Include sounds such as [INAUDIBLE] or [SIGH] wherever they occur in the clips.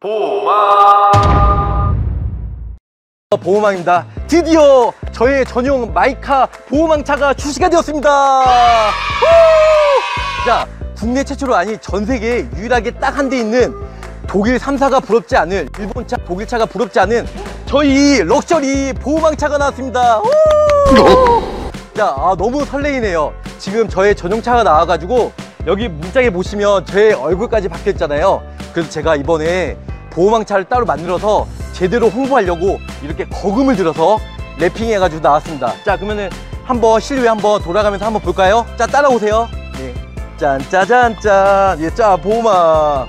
보마 보호망입니다. 드디어 저의 전용 마이카 보호망차가 출시가 되었습니다. 후! 자, 국내 최초로 아니 전 세계에 유일하게 딱 한 대 있는 독일 3사가 부럽지 않을 일본차, 독일차가 부럽지 않은 저희 럭셔리 보호망차가 나왔습니다. 후! 자, 아, 너무 설레이네요. 지금 저의 전용차가 나와가지고 여기 문짝에 보시면 제 얼굴까지 박혀 있잖아요. 그래서 제가 이번에 보호망차를 따로 만들어서 제대로 홍보하려고 이렇게 거금을 들여서 랩핑 해가지고 나왔습니다. 자, 그러면은 한번 실루엣 한번 돌아가면서 한번 볼까요? 자, 따라오세요. 네. 짠, 짜잔, 짠. 예, 자, 보호망.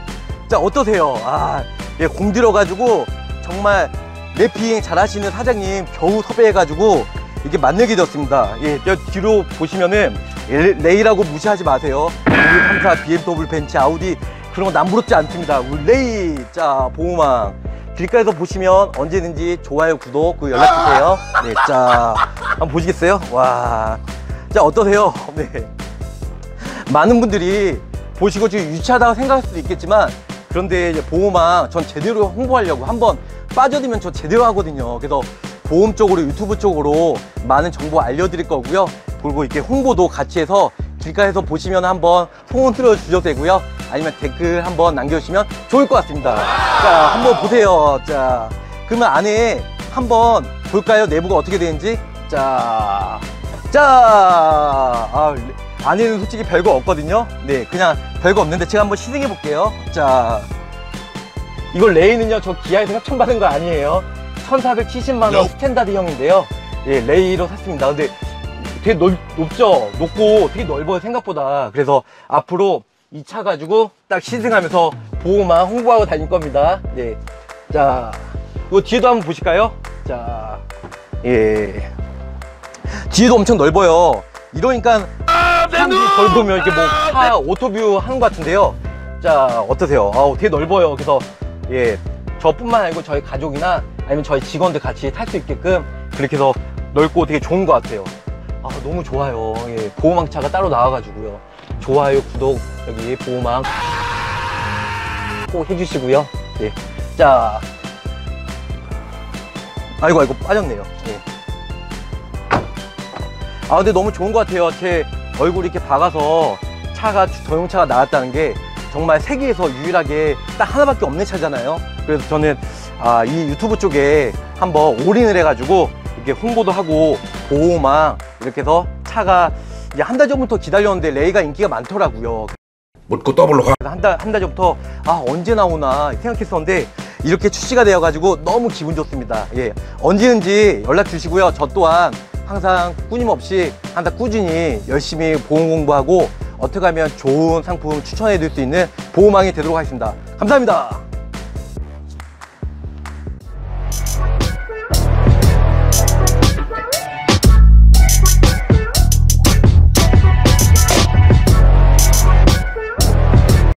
자, 어떠세요? 아, 예, 공 들어가지고 정말 랩핑 잘 하시는 사장님 겨우 섭외해가지고 이렇게 만들게 되었습니다. 예, 저 뒤로 보시면은 레- 레이라고 무시하지 마세요. 우리 3사, BMW, 벤츠, 아우디 그런 거 남부럽지 않습니다. 우리 레이, 자, 보험왕. 길가에서 보시면 언제든지 좋아요, 구독, 그 연락 주세요. 네, 자, 한번 보시겠어요? 와. 자, 어떠세요? [LAUGHS] 네. 많은 분들이 보시고 지금 유치하다고 생각할 수도 있겠지만 그런데 보험왕 전 제대로 홍보하려고 한번 빠져들면 저 제대로 하거든요. 그래서 보험 쪽으로 유튜브 쪽으로 많은 정보 알려드릴 거고요. 그리고 이렇게 홍보도 같이 해서 길가에서 보시면 한번 소원 들어주셔도 되고요. 아니면 댓글 한번 남겨주시면 좋을 것 같습니다. 자, 한번 보세요. 자, 그러면 안에 한번 볼까요? 내부가 어떻게 되는지. 자, 자, 아, 안에는 솔직히 별거 없거든요. 네, 그냥 별거 없는데 제가 한번 시승해 볼게요. 자, 이거 레이는요, 저 기아에서 협찬받은 거 아니에요. 1470만원 standard 형인데요. 예, 레이로 샀습니다. 근데 되게 넓, 높죠? 높고 되게 넓어요, 생각보다. 그래서 앞으로 이 차 가지고 딱 시승하면서 보험왕 홍보하고 다닐 겁니다. 네. 자, 이 뒤에도 한번 보실까요? 자, 예. 뒤에도 엄청 넓어요. 이러니까 사람들이 덜 보면 이렇게 뭐 차 오토뷰 하는 것 같은데요. 자, 어떠세요? 아우, 되게 넓어요. 그래서 예, 저뿐만 아니고 저희 가족이나 아니면 저희 직원들 같이 탈 수 있게끔 그렇게 해서 넓고 되게 좋은 것 같아요. 아, 너무 좋아요. 예, 보호망차가 따로 나와가지고요. 좋아요, 구독, 여기 보호망 꼭 해주시고요. 예. 자. 아이고, 아이고, 빠졌네요. 예. 아, 근데 너무 좋은 것 같아요. 제 얼굴이 이렇게 박아서 차가, 전용차가 나왔다는 게 정말 세계에서 유일하게 딱 하나밖에 없는 차잖아요. 그래서 저는 아, 이 유튜브 쪽에 한번 올인을 해가지고 이렇게 홍보도 하고 보험왕 이렇게 해서 차가 이제 한 달 전부터 기다렸는데 레이가 인기가 많더라고요. 묻고 더블로 가. 한 달, 한 달 전부터, 아, 언제 나오나 생각했었는데, 이렇게 출시가 되어가지고 너무 기분 좋습니다. 예. 언제든지 연락 주시고요. 저 또한 항상 끊임없이 항상 꾸준히 열심히 보험 공부하고 어떻게 하면 좋은 상품 추천해 드릴 수 있는 보호망이 되도록 하겠습니다. 감사합니다.